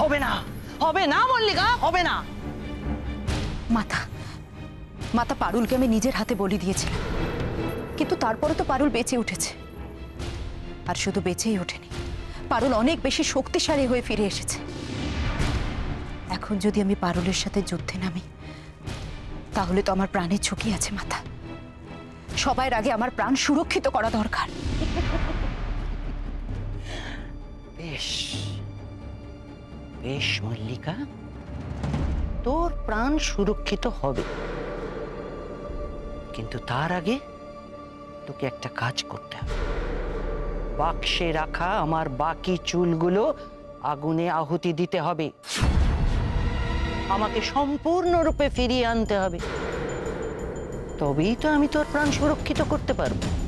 হবে না। হবে না, মল্লিকা, হবে না। মাতা মাতা পারুলকে আমি নিজের হাতে বলি দিয়েছিলাম। কিন্তু তারপরে তো পারুল বেঁচে উঠেছে। আর শুধু বেঁচেই ওঠেনি, পারুল অনেক বেশি শক্তিশালী হয়ে ফিরে এসেছে। এখন যদি আমি পারুলের সাথে যুদ্ধে নামি, তাহলে তো আমার প্রাণের ঝুঁকি আছে মাথা সবার আগে আমার প্রাণ সুরক্ষিত করা দরকার। বেশ মল্লিকা, তোর প্রাণ সুরক্ষিত হবে। কিন্তু তার আগে তোকে একটা কাজ করতে হবে। বাক্সে রাখা আমার বাকি চুলগুলো আগুনে আহুতি দিতে হবে। আমাকে সম্পূর্ণরূপে ফিরিয়ে আনতে হবে। তবেই তো আমি তোর প্রাণ সুরক্ষিত করতে পারব।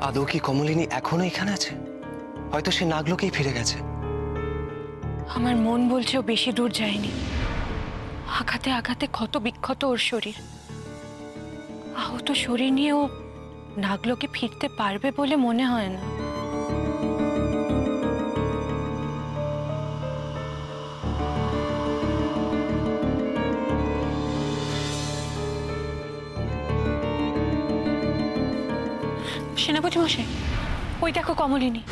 আদৌ কি কমলিনী এখনও এখানে আছে? হয়তো সে নাগলোকেই ফিরে গেছে। আমার মন বলছে ও বেশি দূর যায়নি। আঘাতে আঘাতে ক্ষত বিক্ষত ওর শরীর। আহত শরীর নিয়ে ও নাগলোকে ফিরতে পারবে বলে মনে হয় না। সেনাপতি মশাই ওই দেখো কমলিনী।